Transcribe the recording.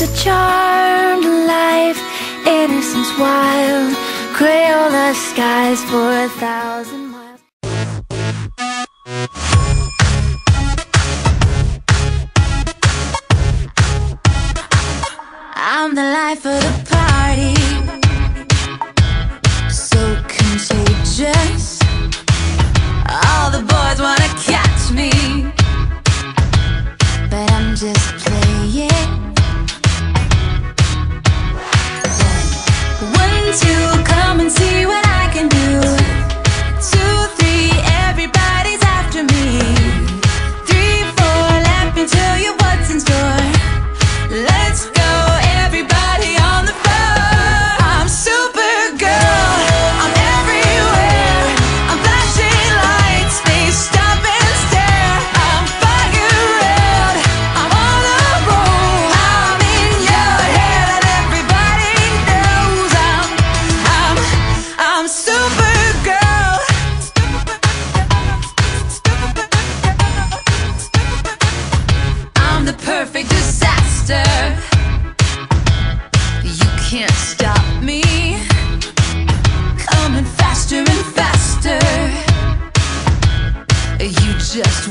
It's a charmed life, innocence wild, Crayola skies for a thousand miles. I'm the life of the can't stop me. Coming faster and faster. You just